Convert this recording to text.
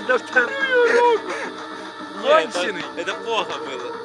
блядь, да вторую руку. Не, это, Конченый. это плохо было.